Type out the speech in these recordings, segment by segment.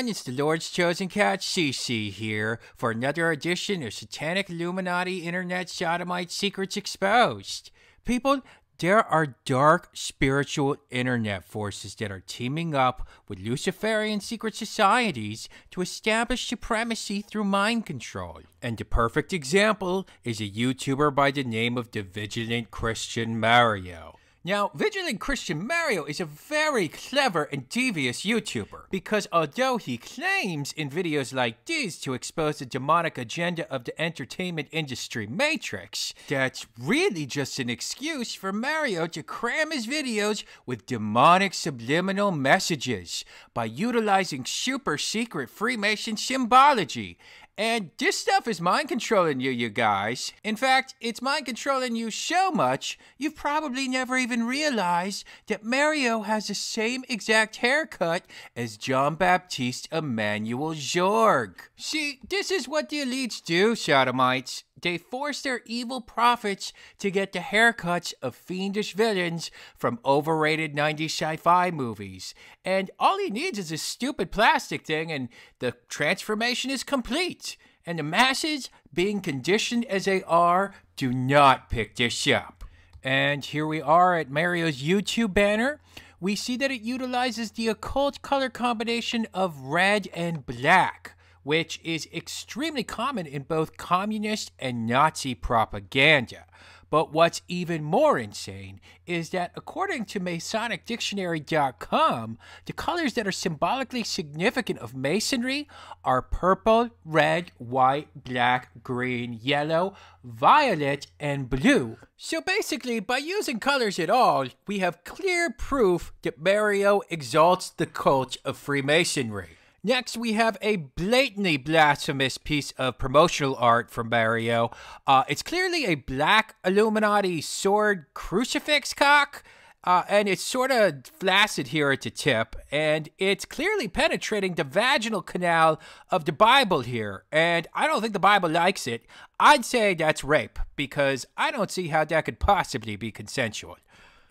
everyone, it's the Lord's chosen cat CC here for another edition of Satanic Illuminati Internet Sodomite Secrets Exposed. People, there are dark spiritual internet forces that are teaming up with Luciferian secret societies to establish supremacy through mind control. And the perfect example is a YouTuber by the name of the Vigilant Christian Mario. Now, Vigilant Christian Mario is a very clever and devious YouTuber because although he claims in videos like these to expose the demonic agenda of the entertainment industry matrix, that's really just an excuse for Mario to cram his videos with demonic subliminal messages by utilizing super secret Freemason symbology and this stuff is mind controlling you, you guys. In fact, it's mind controlling you so much, you've probably never even realized that Mario has the same exact haircut as John Baptiste Emmanuel Zorg. See, this is what the elites do, sodomites. They force their evil prophets to get the haircuts of fiendish villains from overrated 90s sci fi movies. And all he needs is a stupid plastic thing, and the transformation is complete. And the masses, being conditioned as they are, do not pick this up. And here we are at Mario's YouTube banner. We see that it utilizes the occult color combination of red and black which is extremely common in both communist and Nazi propaganda. But what's even more insane is that according to MasonicDictionary.com, the colors that are symbolically significant of Masonry are purple, red, white, black, green, yellow, violet, and blue. So basically, by using colors at all, we have clear proof that Mario exalts the cult of Freemasonry. Next, we have a blatantly blasphemous piece of promotional art from Mario. Uh, it's clearly a black Illuminati sword crucifix cock. Uh, and it's sort of flaccid here at the tip, and it's clearly penetrating the vaginal canal of the Bible here. And I don't think the Bible likes it. I'd say that's rape, because I don't see how that could possibly be consensual.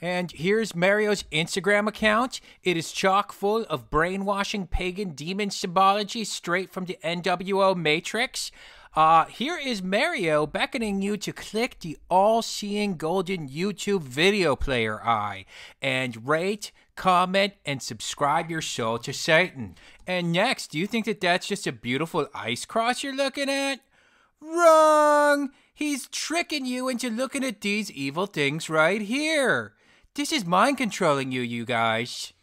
And here's Mario's Instagram account. It is chock full of brainwashing pagan demon symbology straight from the NWO Matrix. Uh, here is Mario beckoning you to click the all seeing golden YouTube video player eye and rate, comment, and subscribe your soul to Satan. And next, do you think that that's just a beautiful ice cross you're looking at? Wrong! He's tricking you into looking at these evil things right here. This is mind controlling you, you guys.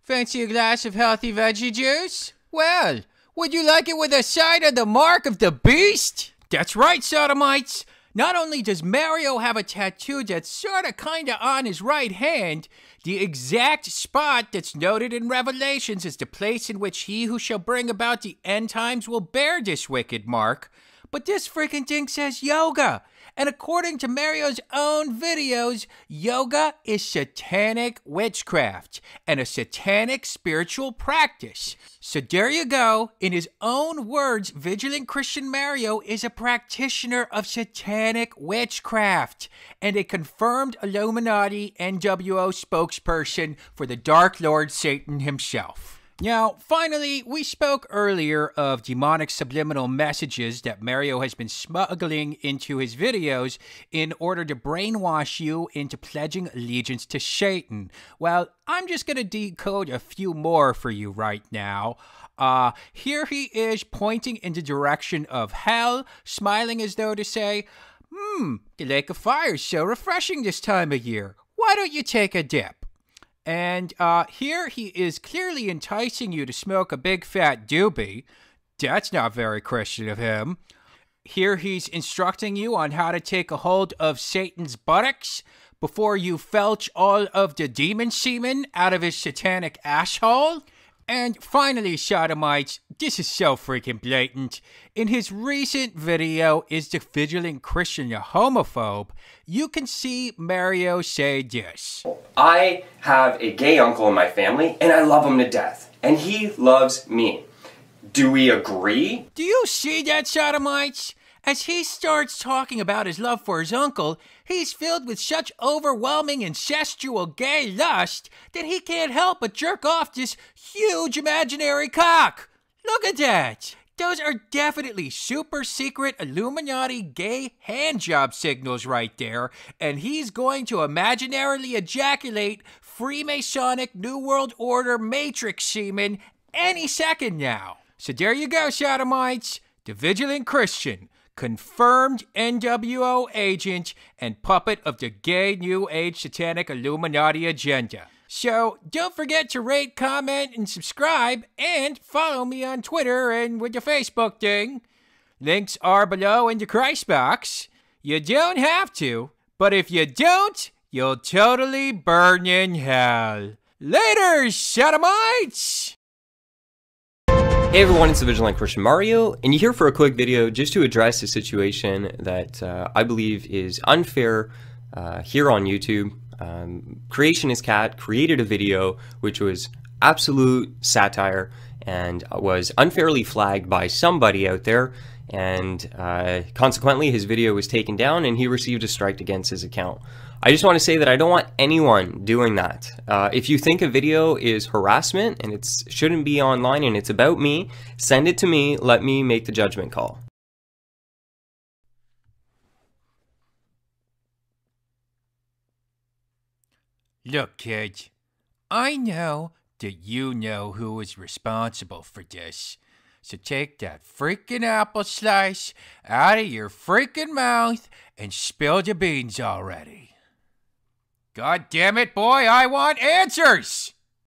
Fancy a glass of healthy veggie juice? Well, would you like it with a side of the mark of the beast? That's right, sodomites. Not only does Mario have a tattoo that's sorta kinda on his right hand, the exact spot that's noted in Revelations is the place in which he who shall bring about the end times will bear this wicked mark. But this freaking thing says yoga. And according to Mario's own videos, yoga is satanic witchcraft and a satanic spiritual practice. So there you go. In his own words, Vigilant Christian Mario is a practitioner of satanic witchcraft and a confirmed Illuminati NWO spokesperson for the Dark Lord Satan himself. Now, finally, we spoke earlier of demonic subliminal messages that Mario has been smuggling into his videos in order to brainwash you into pledging allegiance to Satan. Well, I'm just going to decode a few more for you right now. Uh, here he is pointing in the direction of hell, smiling as though to say, Hmm, the Lake of Fire is so refreshing this time of year. Why don't you take a dip? And uh, here he is clearly enticing you to smoke a big fat doobie. That's not very Christian of him. Here he's instructing you on how to take a hold of Satan's buttocks before you felch all of the demon semen out of his satanic asshole. And finally, Sodomites, this is so freaking blatant. In his recent video, Is the Vigilant Christian a Homophobe? You can see Mario say this. I have a gay uncle in my family, and I love him to death. And he loves me. Do we agree? Do you see that, Sodomites? As he starts talking about his love for his uncle, he's filled with such overwhelming incestual gay lust that he can't help but jerk off this huge imaginary cock. Look at that! Those are definitely super secret Illuminati gay handjob signals right there, and he's going to imaginarily ejaculate Freemasonic New World Order Matrix semen any second now. So there you go, Sodomites. The Vigilant Christian, confirmed NWO agent, and puppet of the gay New Age Satanic Illuminati agenda. So don't forget to rate, comment, and subscribe, and follow me on Twitter and with the Facebook thing. Links are below in the Christ box. You don't have to, but if you don't, you'll totally burn in hell. Later, Sodomites! Hey everyone, it's the Vigilant Christian Mario, and you're here for a quick video just to address a situation that uh, I believe is unfair uh, here on YouTube. Um, Creationist Cat created a video which was absolute satire and was unfairly flagged by somebody out there, and uh, consequently his video was taken down and he received a strike against his account. I just want to say that I don't want anyone doing that. Uh, if you think a video is harassment and it shouldn't be online and it's about me, send it to me. Let me make the judgment call. Look, kid, I know that you know who is responsible for this. So take that freaking apple slice out of your freaking mouth and spill the beans already. God damn it, boy, I want answers!